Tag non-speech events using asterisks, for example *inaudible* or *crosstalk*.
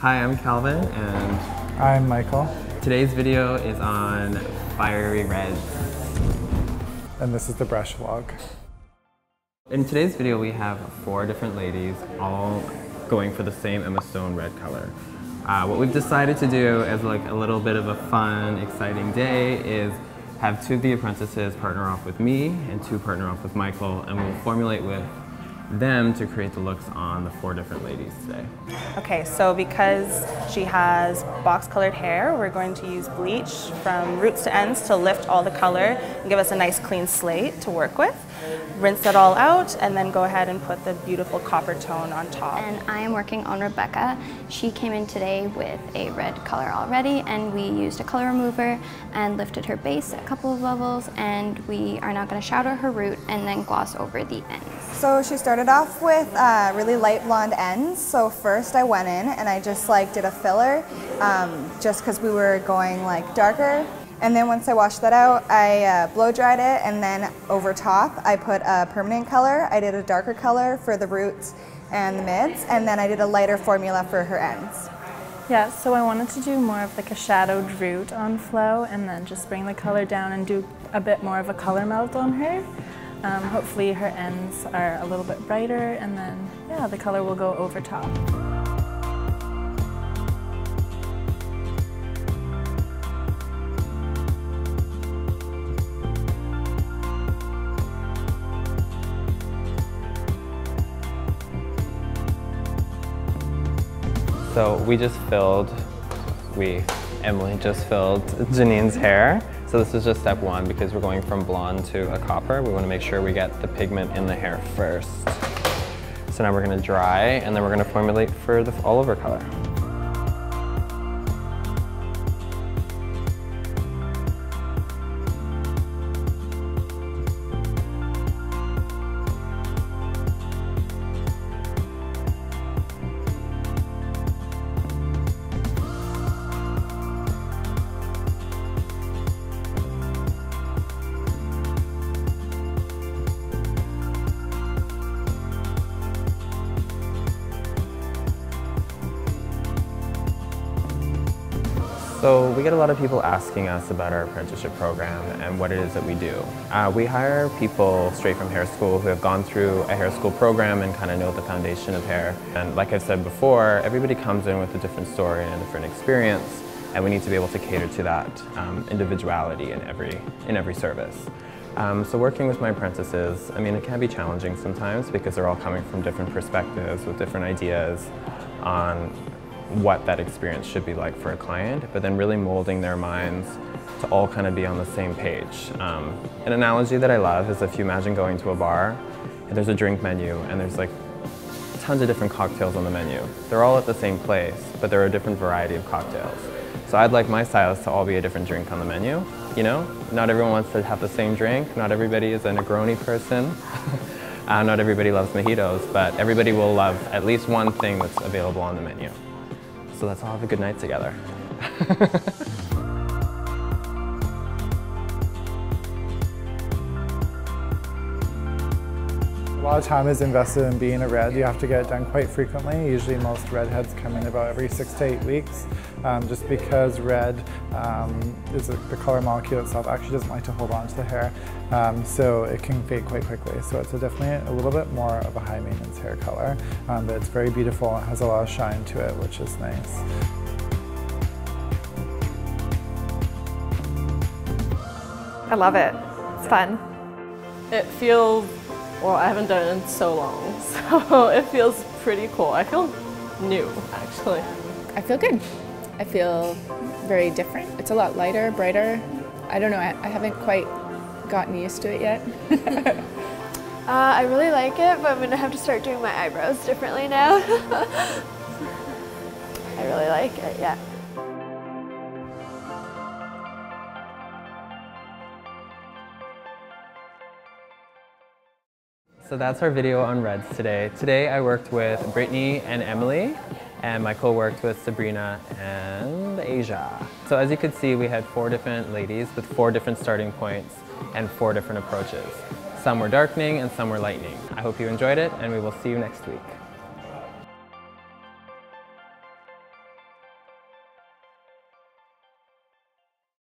Hi, I'm Calvyn, and I'm Michael, today's video is on fiery reds. and this is the brush vlog. In today's video, we have four different ladies, all going for the same Emma Stone red color. Uh, what we've decided to do as like a little bit of a fun, exciting day is have two of the apprentices partner off with me and two partner off with Michael, and we'll formulate with them to create the looks on the four different ladies today. Okay, so because she has box colored hair, we're going to use bleach from roots to ends to lift all the color and give us a nice clean slate to work with. Rinse it all out and then go ahead and put the beautiful copper tone on top. And I am working on Rebecca. She came in today with a red color already and we used a color remover and lifted her base a couple of levels and we are now going to shadow her root and then gloss over the ends. So she started off with uh, really light blonde ends. So first I went in and I just like did a filler um, just because we were going like darker. And then once I washed that out, I uh, blow dried it and then over top I put a permanent color. I did a darker color for the roots and the mids and then I did a lighter formula for her ends. Yeah, so I wanted to do more of like a shadowed root on Flo and then just bring the color down and do a bit more of a color melt on her. Um, hopefully her ends are a little bit brighter and then, yeah, the color will go over top. So we just filled, we, Emily just filled Janine's hair. So this is just step one because we're going from blonde to a copper. We want to make sure we get the pigment in the hair first. So now we're going to dry and then we're going to formulate for the all over color. So we get a lot of people asking us about our apprenticeship program and what it is that we do. Uh, we hire people straight from hair school who have gone through a hair school program and kind of know the foundation of hair. And like I've said before, everybody comes in with a different story and a different experience and we need to be able to cater to that um, individuality in every, in every service. Um, so working with my apprentices, I mean, it can be challenging sometimes because they're all coming from different perspectives with different ideas on what that experience should be like for a client, but then really molding their minds to all kind of be on the same page. Um, an analogy that I love is if you imagine going to a bar and there's a drink menu and there's like tons of different cocktails on the menu. They're all at the same place, but there are a different variety of cocktails. So I'd like my styles to all be a different drink on the menu, you know? Not everyone wants to have the same drink, not everybody is a Negroni person. *laughs* uh, not everybody loves mojitos, but everybody will love at least one thing that's available on the menu. So let's all have a good night together. *laughs* A lot of time is invested in being a red. You have to get it done quite frequently. Usually most redheads come in about every six to eight weeks um, just because red um, is a, the color molecule itself actually doesn't like to hold on to the hair um, so it can fade quite quickly. So it's a definitely a little bit more of a high maintenance hair color um, but it's very beautiful and has a lot of shine to it which is nice. I love it. It's fun. It feels, well, I haven't done it in so long, *laughs* so it feels pretty cool. I feel new, actually. I feel good. I feel very different. It's a lot lighter, brighter. I don't know, I, I haven't quite gotten used to it yet. *laughs* Uh, I really like it, but I'm gonna have to start doing my eyebrows differently now. *laughs* I really like it, yeah. So that's our video on Reds today. Today I worked with Brittany and Emily, and Michael worked with Sabrina and Asia. So as you could see, we had four different ladies with four different starting points and four different approaches. Some were darkening and some were lightening. I hope you enjoyed it, and we will see you next week.